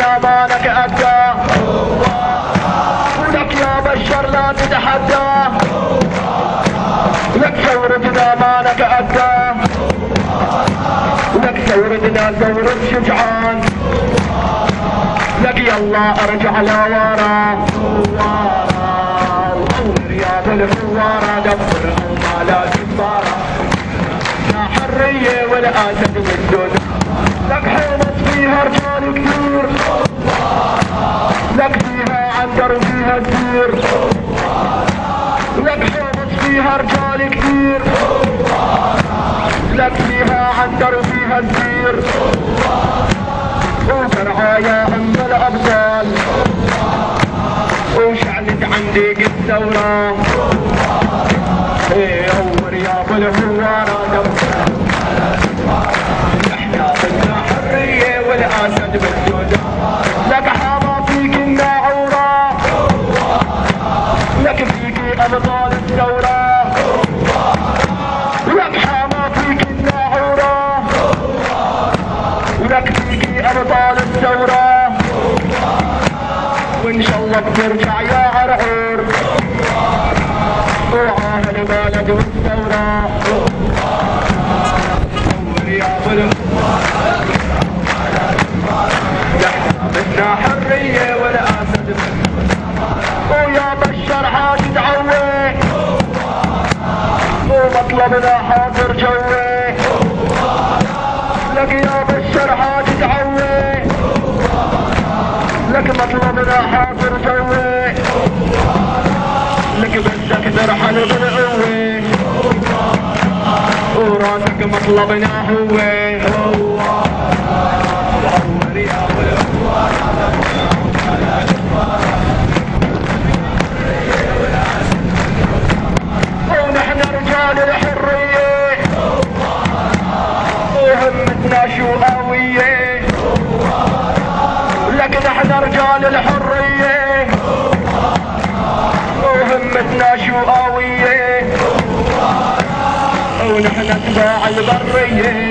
امانك أدى. لك يا بشر لا تتحدى. لك ثورتنا مالك أدى. لك ثورتنا ثورة شجعان. لك يلا أرجع لورا رياض الفوارة دبر لا جبارة يا حرية والاسد والدود لك حومت فيها رجال كثير. لك فيها عنتر وفيها كثير وفرعا يا ام الابطال وشعلت عندك الثورة إيه هو رياض الهوارة إحنا بدنا حرية والاسد بالجود لك حاضر فيك الناعورة لك فيك أبطال الثورة بترجع يا عرعور وعاهد البلد والثورة. بدنا حرية ولا آسد. ويا بشر حاج تعوي ومطلبنا حاضر جوي. لك مطلبنا حاضر جوي لك بدك ترحل بالقوة وراسك مطلبنا هو ونحن رجال الحرية وهمتنا شو رجال الحرية. وهمتنا شو قوية ونحن أتباع البرية.